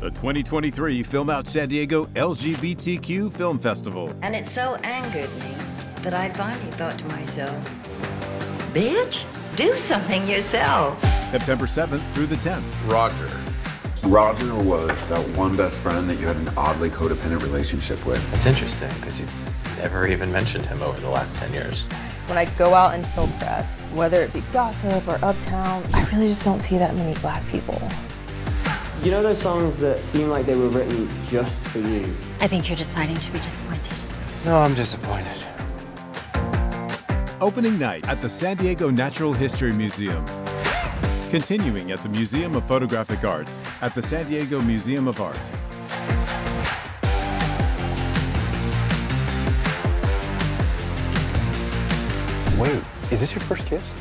the 2023 Film Out San Diego LGBTQ Film Festival. And it so angered me that I finally thought to myself, bitch, do something yourself. September 7th through the 10th. Roger. Roger was that one best friend that you had an oddly codependent relationship with. That's interesting because you never even mentioned him over the last 10 years. When I go out and film press, whether it be gossip or uptown, I really just don't see that many black people. You know those songs that seem like they were written just for you? I think you're deciding to be disappointed. No, I'm disappointed. Opening night at the San Diego Natural History Museum. Continuing at the Museum of Photographic Arts at the San Diego Museum of Art. Wait, is this your first kiss?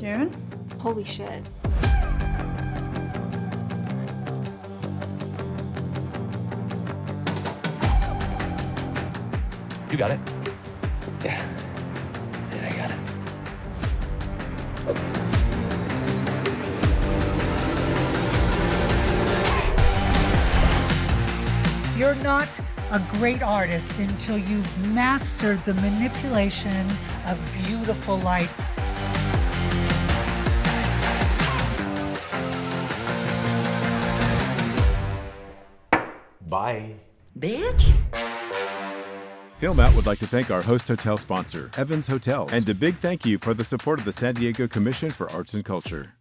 June? Holy shit. You got it. Yeah. Yeah, I got it. You're not a great artist until you've mastered the manipulation of beautiful light. Bye. Bitch? Film Out would like to thank our host hotel sponsor, Evans Hotels, and a big thank you for the support of the San Diego Commission for Arts and Culture.